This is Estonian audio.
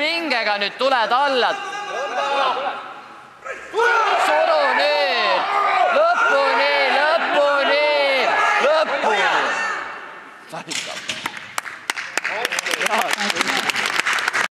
pingega nüüd tuled alla. suru nüüd, lõpuni, lõpuni, lõpuni.